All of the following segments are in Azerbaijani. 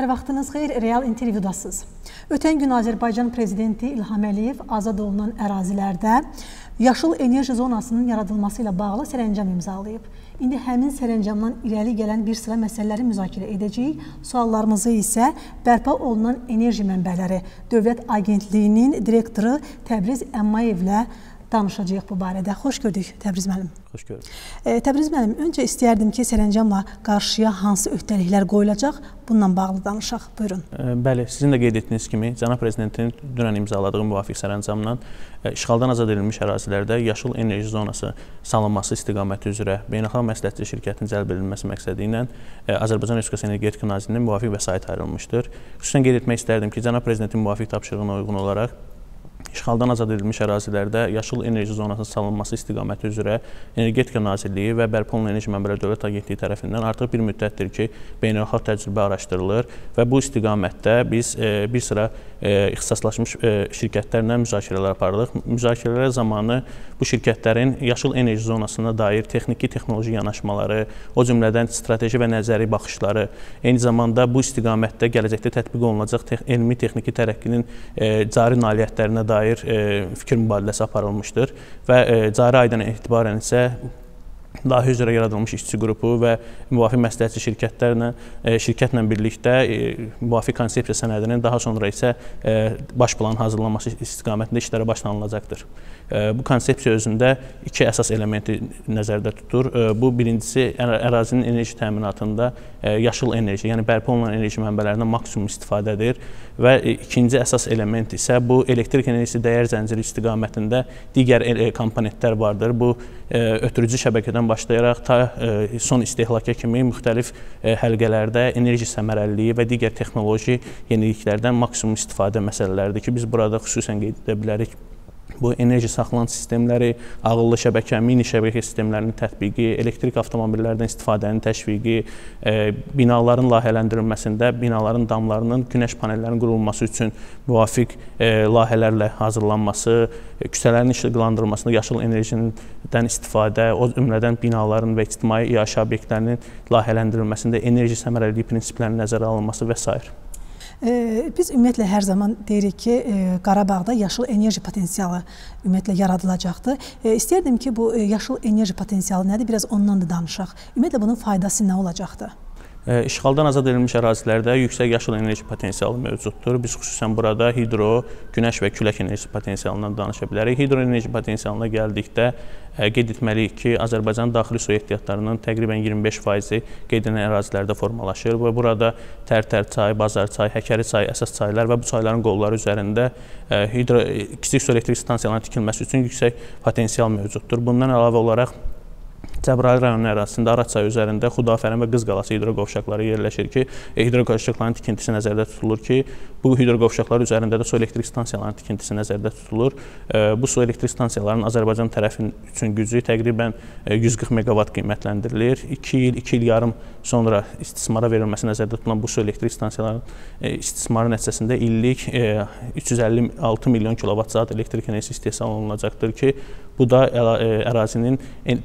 Hər vaxtınız xeyir, real intervyudasınız. Ötən gün Azərbaycan prezidenti İlham Əliyev azad olunan ərazilərdə yaşıl enerji zonasının yaradılması ilə bağlı sərəncam imzalayıb. İndi həmin sərəncamdan irəli gələn bir sıra məsələləri müzakirə edəcəyik. Suallarımızı isə bərpa olunan enerji mənbələri Dövlət Agentliyinin direktoru Təbriz Əmmayevlə danışacağıq bu barədə. Xoş gördük Təbriz müəllim. Xoş gördük. E, Təbriz müəllim, öncə istəyərdim ki, sərəncamla qarşıya hansı öhdəliklər qoyulacaq, bununla bağlı danışaq. Buyurun. E, bəli, sizin də qeyd etdiyiniz kimi, cənab prezidentin dünən imzaladığı müvafiq sərəncamla e, işğaldan azad edilmiş ərazilərdə yaşıl enerji zonası salınması istiqaməti üzrə beynəlxalq məsləhətçi şirkətin cəlb edilməsi məqsədi ilə e, Azərbaycan Respublikası Energetika Nazirliyinin müvafiq vəsait ayrılmışdır. Xüsusən qeyd etmək istərdim ki, cənab prezidentin müvafiq tapşırığına uyğun olaraq İşğaldan azad edilmiş ərazilərdə yaşıl enerji zonasının salınması istiqaməti üzrə Energetika Nazirliyi və Bərpa olunan Enerji Mənbələri Dövlət Agentliyi tərəfindən artıq bir müddətdir ki, beynəlxalq təcrübə araşdırılır və bu istiqamətdə biz e, bir sıra e, ixtisaslaşmış e, şirkətlərlə müzakirələr aparırıq. Müzakirələr zamanı bu şirkətlərin yaşıl enerji zonasına dair texniki, texnoloji yanaşmaları, o cümlədən strateji və nəzəri baxışları, eyni zamanda bu istiqamətdə gələcəkdə tətbiq olunacaq elmi texniki tərəqqinin cari nailiyyətlərinə dair fikir mübadiləsi aparılmışdır və cari aydan etibarən isə layihə üzrə yaradılmış işçi qrupu və müvafiq məsləhətçi şirkətlərlə şirkətlə birlikdə müvafiq konsepsiya sənədinin daha sonra isə baş plan hazırlanması istiqamətində işlərə başlanılacaqdır. Bu konsepsiya özündə iki əsas elementi nəzərdə tutur. Bu birincisi ərazinin enerji təminatında yaşıl enerji, yəni bərpa olunan enerji mənbələrindən maksimum istifadədir və ikinci əsas element isə bu elektrik enerjisi dəyər zənciri istiqamətində digər komponentlər vardır. Bu ötürücü şəbəkədən başlayaraq ta son istehlaka kimi müxtəlif həlqələrdə enerji səmərəliliyi və digər texnoloji yeniliklərdən maksimum istifadə məsələləridir ki, biz burada xüsusən qeyd edə bilərik bu enerji saxlanıcı sistemləri, ağıllı şəbəkə, mini şəbəkə sistemlərinin tətbiqi, elektrik avtomobillərdən istifadənin təşviqi, e, binaların layihələndirilməsində binaların damlarının günəş panellərinin qurulması üçün müvafiq e, layihələrlə hazırlanması, e, küçələrin işıqlandırılmasında yaşıl enerjidən istifadə, o cümlədən binaların və ictimai iaşə obyektlərinin layihələndirilməsində enerji səmərəliliyi prinsiplərinin nəzərə alınması və s. Biz ümumiyyətlə hər zaman deyirik ki, Qarabağda yaşıl enerji potensialı ümumiyyətlə yaradılacaqdır. İstəyərdim ki, bu yaşıl enerji potensialı nədir? Biraz ondan da danışaq. Ümumiyyətlə bunun faydası nə olacaqdır? İşğaldan azad edilmiş ərazilərdə yüksək yaşıl enerji potensialı mövcuddur. Biz xüsusən burada hidro, günəş və külək enerjisi potensialından danışa bilərik. Hidro enerji potensialına gəldikdə qeyd etməliyik ki, Azərbaycan daxili su ehtiyatlarının təqribən 25%-i qeyd edilən ərazilərdə formalaşır və burada Tərtər çayı, Bazar çayı, Həkəri çayı əsas çaylar və bu çayların qolları üzərində hidro kiçik su elektrik stansiyalarının tikilməsi üçün yüksək potensial mövcuddur. Bundan əlavə olaraq Cəbrayıl rayonu ərazisində Araz çayı üzərində Xudafərin və Qızqalası hidroqovşaqları yerləşir ki, e, hidroqovşaqların tikintisi nəzərdə tutulur ki, bu hidroqovşaqlar üzərində də su elektrik stansiyalarının tikintisi nəzərdə tutulur. E, bu su elektrik stansiyalarının Azərbaycan tərəfin üçün gücü təqribən 140 e, meqavat qiymətləndirilir. 2 il, 2 il yarım sonra istismara verilməsi nəzərdə tutulan bu su elektrik stansiyalarının istismarı nəticəsində illik 356 milyon kilovat saat elektrik enerjisi istehsal olunacaqdır ki, bu da ərazinin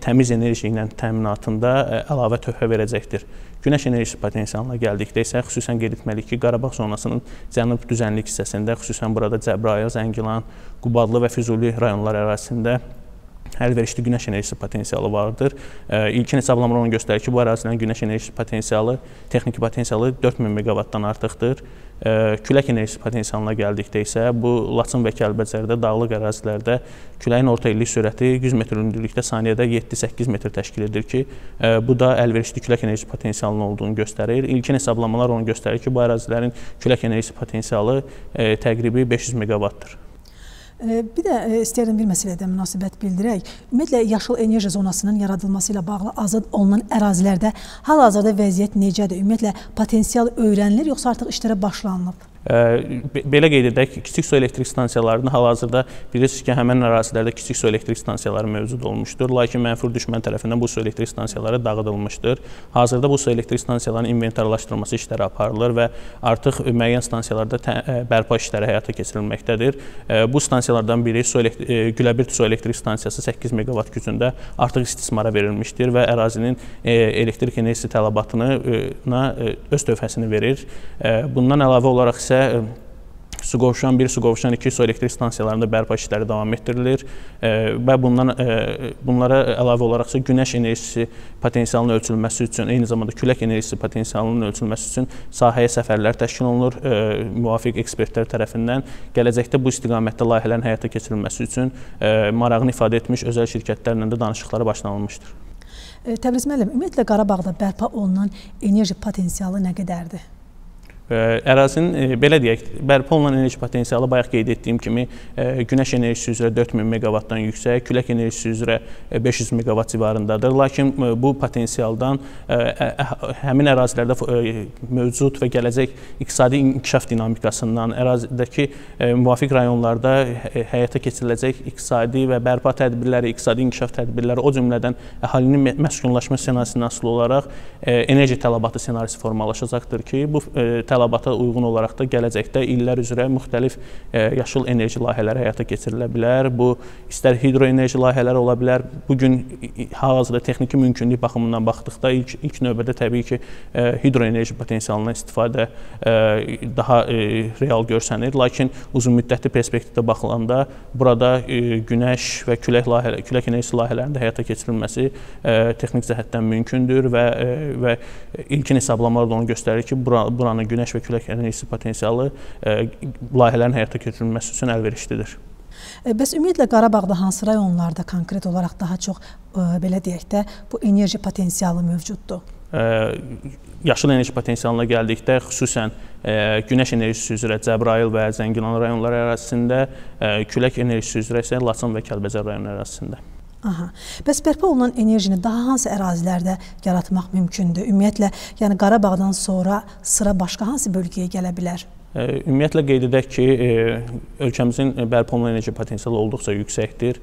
təmiz enerji enerji ilə təminatında e, əlavə töhfə verəcəkdir. Günəş enerjisi potensialına gəldikdə isə xüsusən qeyd etməliyik ki, Qarabağ zonasının cənub düzənlik hissəsində, xüsusən burada Cəbrayıl, Zəngilan, Qubadlı və Füzuli rayonlar ərazisində əlverişli günəş enerjisi potensialı vardır. İlkin hesablamalar onu göstərir ki, bu ərazilərin günəş enerjisi potensialı, texniki potensialı 4000 meqavatdan artıqdır. Külək enerjisi potensialına gəldikdə isə bu Laçın və Kəlbəcərdə dağlıq ərazilərdə küləyin orta illik sürəti 100 metr hündürlükdə saniyədə 7-8 metr təşkil edir ki, bu da əlverişli külək enerjisi potensialının olduğunu göstərir. İlkin hesablamalar onu göstərir ki, bu ərazilərin külək enerjisi potensialı təqribi 500 meqavatdır. Bir də istəyirəm bir məsələdə münasibət bildirək. Ümumiyyətlə yaşıl enerji zonasının yaradılması ilə bağlı azad olunan ərazilərdə hal-hazırda vəziyyət necədir? Ümumiyyətlə potensial öyrənilir yoxsa artıq işlərə başlanılıb? Belə qeyd edək ki, kiçik su elektrik stansiyalarında hal-hazırda bilirsiniz ki, həmin ərazilərdə kiçik su elektrik stansiyaları mövcud olmuşdur, lakin mənfur düşmən tərəfindən bu su elektrik stansiyaları dağıdılmışdır. Hazırda bu su elektrik stansiyalarının inventarlaşdırılması işləri aparılır və artıq müəyyən stansiyalarda bərpa işləri həyata keçirilməkdədir. Bu stansiyalardan biri su Güləbird su elektrik stansiyası 8 meqavat gücündə artıq istismara verilmişdir və ərazinin elektrik enerjisi tələbatına öz tövhəsini verir. Bundan əlavə olaraq isə isə su qovşan 1, su qovşan 2 su elektrik stansiyalarında bərpa işləri davam etdirilir və bundan bunlara əlavə olaraq isə günəş enerjisi potensialının ölçülməsi üçün, eyni zamanda külək enerjisi potensialının ölçülməsi üçün sahəyə səfərlər təşkil olunur müvafiq ekspertlər tərəfindən. Gələcəkdə bu istiqamətdə layihələrin həyata keçirilməsi üçün marağını ifadə etmiş özəl şirkətlərlə də danışıqlara başlanılmışdır. Təbriz müəllim, ümumiyyətlə Qarabağda bərpa olunan enerji potensialı nə qədərdir? Ərazinin belə deyək, bərpa olunan enerji potensialı bayaq qeyd etdiyim kimi günəş enerjisi üzrə 4000 meqavatdan yüksək, külək enerjisi üzrə 500 meqavat civarındadır. Lakin bu potensialdan həmin ərazilərdə mövcud və gələcək iqtisadi inkişaf dinamikasından, ərazidəki müvafiq rayonlarda həyata keçiriləcək iqtisadi və bərpa tədbirləri, iqtisadi inkişaf tədbirləri, o cümlədən əhalinin məskunlaşma ssenarisindən asılı olaraq enerji tələbatı ssenarisi formalaşacaqdır ki, bu tələbat tələbata uyğun olaraq da gələcəkdə illər üzrə müxtəlif e, yaşıl enerji layihələri həyata keçirilə bilər. Bu istər hidroenerji layihələri ola bilər. Bu gün hal-hazırda texniki mümkünlük baxımından baxdıqda ilk ilk növbədə təbii ki, e, hidroenerji potensialından istifadə e, daha real görsənir. Lakin uzunmüddətli perspektivdə baxılanda burada günəş və külək layihələri, külək enerjisi layihələrində həyata keçirilməsi texniki cəhətdən mümkündür və və ilkin hesablamalar da onu göstərir ki, buranı günəş günəş və külək enerjisi potensialı e, layihələrin həyata keçirilməsi üçün əlverişlidir. E, bəs ümumiyyətlə Qarabağda hansı rayonlarda konkret olaraq daha çox e, belə deyək də bu enerji potensialı mövcuddur? Yaşıl enerji potensialına gəldikdə xüsusən günəş enerjisi üzrə Cəbrayıl və Zəngilan rayonları ərazisində, külək enerjisi üzrə isə Laçın və Kəlbəcər rayonu ərazisində. Aha. Bəs bərpa olunan enerjini daha hansı ərazilərdə yaratmaq mümkündür? Ümumiyyətlə, yəni Qarabağdan sonra sıra başqa hansı bölgəyə gələ bilər? Ümumiyyətlə qeyd edək ki, ölkəmizin bərpa olunan enerji potensialı olduqca yüksəkdir.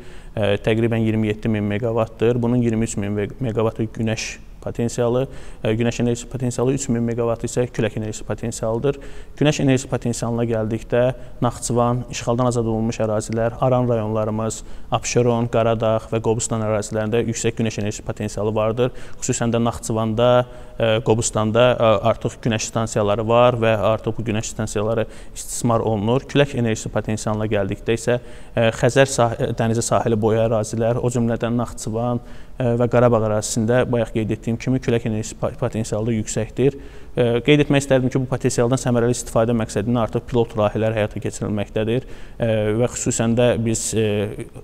Təqribən 27 min meqavatdır. Bunun 23 min meqavatı günəş potensialı, e, günəş enerjisi potensialı 3000 meqavat isə külək enerjisi potensialıdır. Günəş enerjisi potensialına gəldikdə Naxçıvan, işğaldan azad olunmuş ərazilər, Aran rayonlarımız, Abşeron, Qaradağ və Qobustan ərazilərində yüksək günəş enerjisi potensialı vardır. Xüsusən də Naxçıvanda, e, Qobustanda e, artıq günəş stansiyaları var və artıq bu günəş stansiyaları istismar olunur. Külək enerjisi potensialına gəldikdə isə Xəzər sah dənizi sahili boyu ərazilər, o cümlədən Naxçıvan, və Qarabağ ərazisində bayaq qeyd etdiyim kimi külək enerjisi potensialı yüksəkdir. Qeyd etmək istərdim ki, bu potensialdan səmərəli istifadə məqsədilə artıq pilot layihələr həyata keçirilməkdədir və xüsusən də biz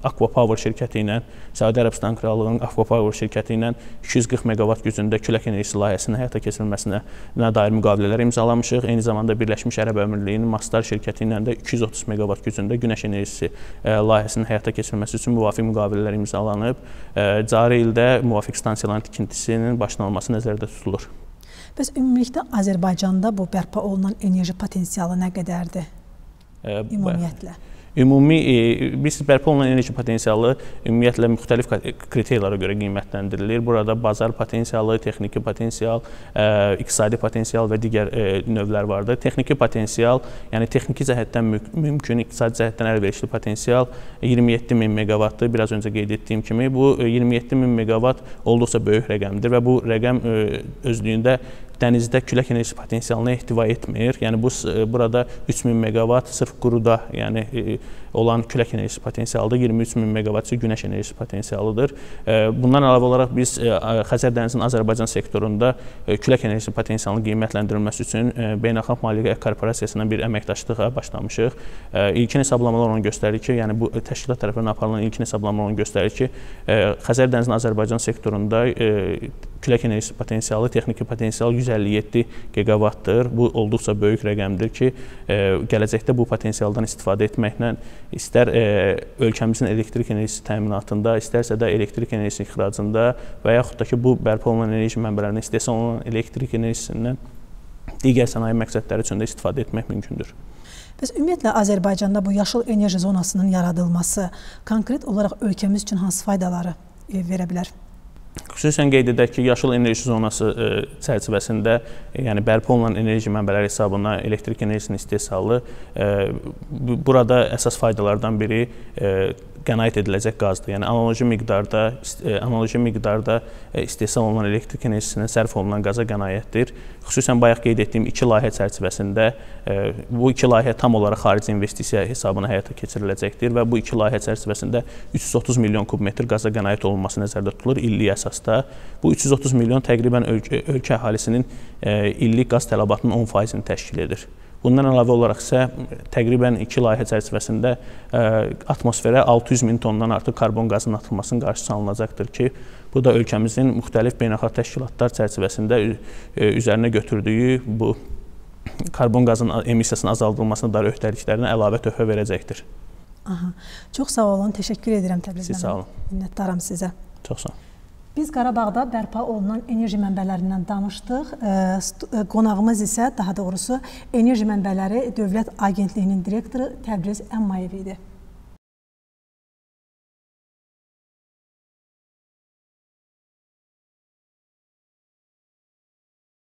Aqua Power şirkəti ilə, Səudiyyə Ərəbistan Krallığının Aqua Power şirkəti ilə 240 meqavat gücündə külək enerjisi layihəsinin həyata keçirilməsinə dair müqavilələr imzalamışıq. Eyni zamanda Birləşmiş Ərəb Əmirlikliyinin Mastar şirkəti ilə də 230 meqavat gücündə günəş enerjisi layihəsinin həyata keçirilməsi üçün müvafiq müqavilələr imzalanıb. Cari ildə müvafiq stansiyaların tikintisinin başlanılması nəzərdə tutulur. Bəs ümumilikdə Azərbaycanda bu bərpa olunan enerji potensialı nə qədərdir? Ümumiyyətlə. Ümumi e, biz bərpa olunan enerji potensialı ümumiyyətlə müxtəlif kriteriyalara görə qiymətləndirilir. Burada bazar potensialı, texniki potensial, e, iqtisadi potensial və digər e, növlər vardır. Texniki potensial, yəni texniki cəhətdən mümkün, iqtisadi cəhətdən əlverişli potensial 27 min meqavatdır. Biraz öncə qeyd etdiyim kimi bu 27 min meqavat olduqca böyük rəqəmdir və bu rəqəm özlüyündə dənizdə külək enerjisi potensialına ehtiva etmir. Yəni bu burada 3000 meqavat sırf quruda, yəni e, olan külək enerjisi potensialıdır. 23 min meqavat isə günəş enerjisi potensialıdır. E, bundan əlavə olaraq biz e, Xəzər dənizinin Azərbaycan sektorunda külək enerjisi potensialının qiymətləndirilməsi üçün Beynəlxalq Maliyyə Korporasiyasından bir əməkdaşlığa başlamışıq. İlkin hesablamalar onu göstərir ki, yəni bu təşkilat tərəfindən aparılan ilkin hesablamalar onu göstərir ki, Xəzər dənizinin Azərbaycan sektorunda külək enerjisi potensialı, texniki potensial 157 giqavatdır. Bu olduqca böyük rəqəmdir ki, e, gələcəkdə bu potensialdan istifadə etməklə istər e, ölkəmizin elektrik enerjisi təminatında, istərsə də elektrik enerjisi ixracında və yaxud da ki, bu bərpa olunan enerji mənbələrindən istehsal olunan elektrik enerjisindən digər sənaye məqsədləri üçün də istifadə etmək mümkündür. Bəs ümumiyyətlə Azərbaycanda bu yaşıl enerji zonasının yaradılması konkret olaraq ölkəmiz üçün hansı faydaları e, verə bilər? Xüsusən qeyd edək ki, yaşıl enerji zonası ə, e, çərçivəsində, e, yəni bərpa olunan enerji mənbələri hesabına elektrik enerjisinin istehsalı ə, burada əsas faydalardan biri ə, qənaət ediləcək qazdır. Yəni analoji miqdarda e, analoji miqdarda e, istehsal olunan elektrik enerjisindən sərf olunan qaza qənaətdir. Xüsusən bayaq qeyd etdiyim iki layihə çərçivəsində e, bu iki layihə tam olaraq xarici investisiya hesabına həyata keçiriləcəkdir və bu iki layihə çərçivəsində 330 milyon kubmetr qaza qənaət olunması nəzərdə tutulur illik əsasda. Bu 330 milyon təqribən ölkə, ölkə əhalisinin illik qaz tələbatının 10%-ni təşkil edir. Bundan əlavə olaraq isə təqribən 2 layihə çərçivəsində ə, atmosferə 600 min tondan artıq karbon qazının atılmasının qarşısı alınacaqdır ki, bu da ölkəmizin müxtəlif beynəlxalq təşkilatlar çərçivəsində üzərinə götürdüyü bu karbon qazının emissiyasının azaldılmasına dair öhdəliklərinə əlavə töhfə verəcəkdir. Aha. Çox sağ olun, təşəkkür edirəm Təbriz müəllim. Siz sağ olun. Minnətdaram sizə. Çox sağ olun. Biz Qarabağda bərpa olunan enerji mənbələrindən danışdıq. Qonağımız isə daha doğrusu Enerji Mənbələri Dövlət Agentliyinin direktoru Təbriz Əmmayev idi.